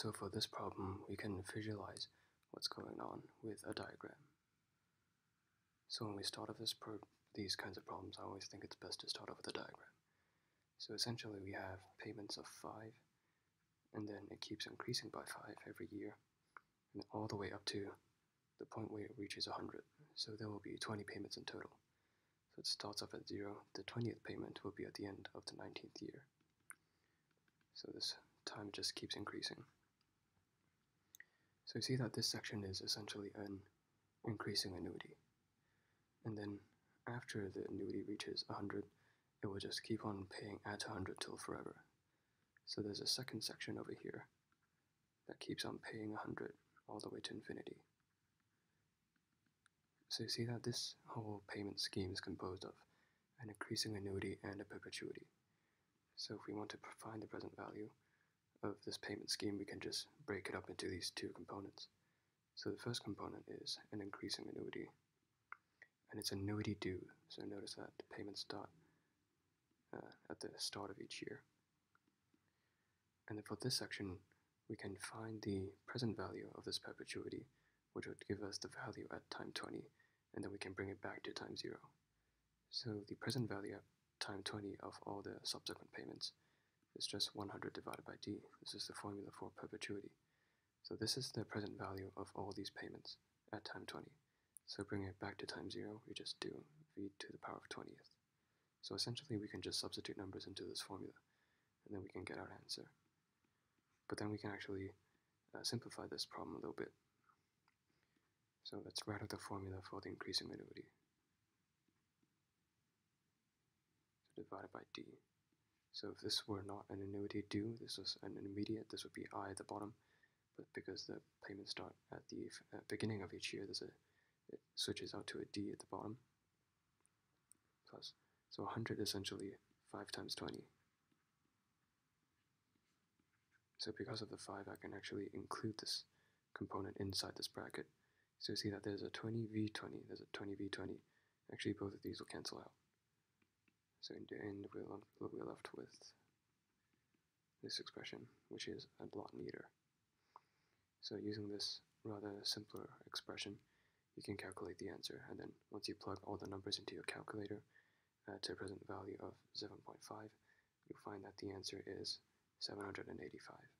So for this problem, we can visualize what's going on with a diagram. So when we start off this these kinds of problems, I always think it's best to start off with a diagram. So essentially we have payments of 5, and then it keeps increasing by 5 every year, and all the way up to the point where it reaches 100. So there will be 20 payments in total. So it starts off at 0, the 20th payment will be at the end of the 19th year. So this time just keeps increasing. So you see that this section is essentially an increasing annuity. And then after the annuity reaches 100, it will just keep on paying at 100 till forever. So there's a second section over here that keeps on paying 100 all the way to infinity. So you see that this whole payment scheme is composed of an increasing annuity and a perpetuity. So if we want to find the present value, of this payment scheme, we can just break it up into these two components. So the first component is an increasing annuity, and it's annuity due. So notice that the payments start uh, at the start of each year. And then for this section, we can find the present value of this perpetuity, which would give us the value at time 20, and then we can bring it back to time 0. So the present value at time 20 of all the subsequent payments is just 100 divided by d. This is the formula for perpetuity. So this is the present value of all these payments at time 20. So bringing it back to time 0, we just do v to the power of 20th. So essentially we can just substitute numbers into this formula, and then we can get our answer. But then we can actually uh, simplify this problem a little bit. So let's write out the formula for the increasing annuity. So divided by d. So if this were not an annuity due, this was an immediate, this would be I at the bottom. But because the payments start at the beginning of each year, there's a it switches out to a D at the bottom. Plus, so 100 essentially 5 times 20. So because of the 5, I can actually include this component inside this bracket. So you see that there's a 20v20, there's a 20v20. Actually, both of these will cancel out. So in the end, we'll be left with this expression, which is a lot neater. So using this rather simpler expression, you can calculate the answer, and then once you plug all the numbers into your calculator uh, to a present value of 7.5, you'll find that the answer is 785.